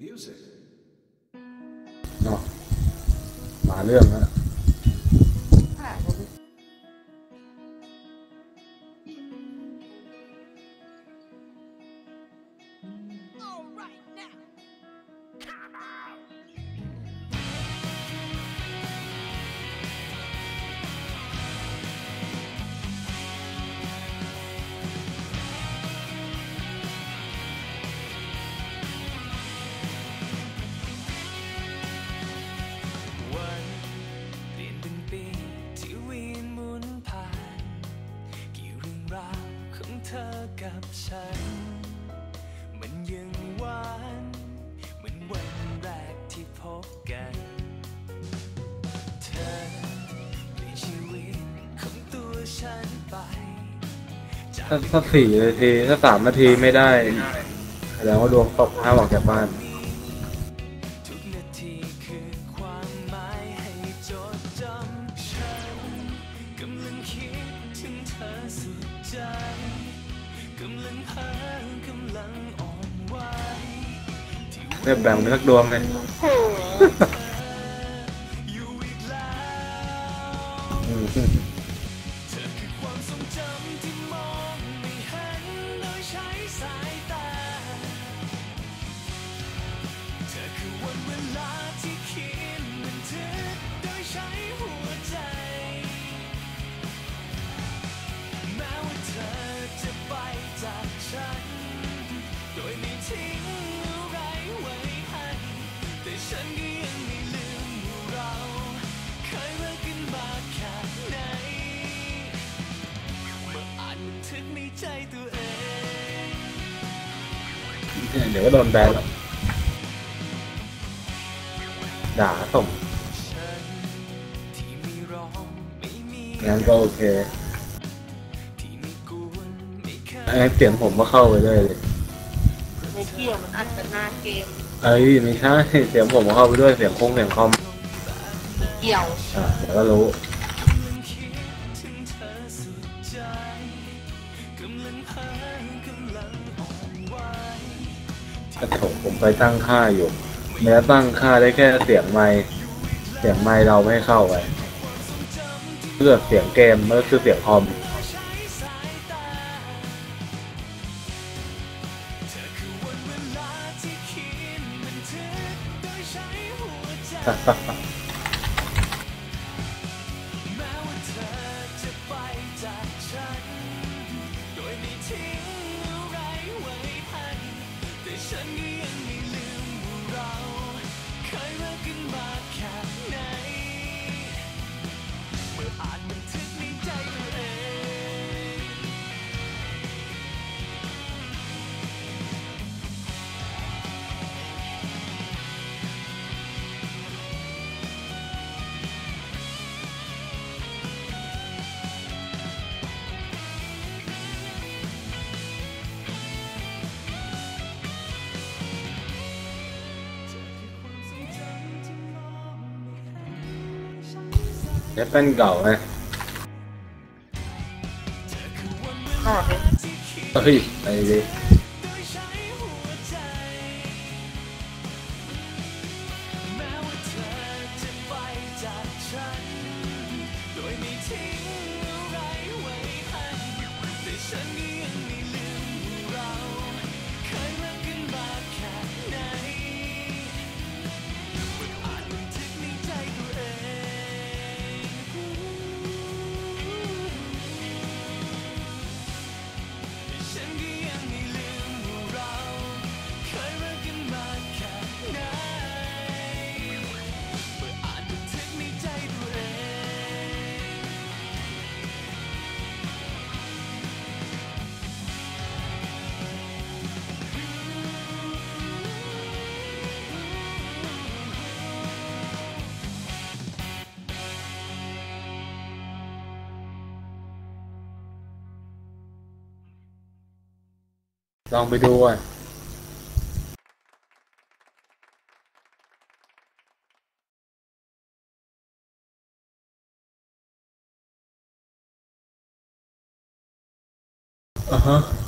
Music. เนา กับฉัน มันยังหวานเหมือนวันแรกที่พบกัน เธอเปลี่ยนชีวิตของตัวฉันไปถ้าถ้าสี่นาทีถ้าสามนาทีไม่ได้แสดงว่าดวงตกห้าออกจากบ้าน เรียบแบ่งเป็นสักดวงเลยโอ้โหอยู่อีกแล้วอืม ทึกในใจตัวเองเดี๋ยวก็โดนแบนแล้วด่าส่งฉันที่ไม่ร้องไม่มีงั้นก็โอเคที่ไม่กวนไม่เคยไอ้เสียงผมก็เข้าไปด้วยเลยในเที่ยวมันอัดกันหน้าเกมเอ้ยไม่ใช่เสียงผมก็เข้าไปด้วยเสียงคงเสียงคอมเกี่ยวอ่าเดี๋ยวก็รู้ กระถกผมไปตั้งค่าอยู่แม้ตั้งค่าได้แค่เสียงไมค์เสียงไมค์เราไม่เข้าไปเลือกเสียงเกมมันก็คือเสียงคอมใช้สายตา เนี้เป็นเก่ ลองไปดูอะอ่าฮะ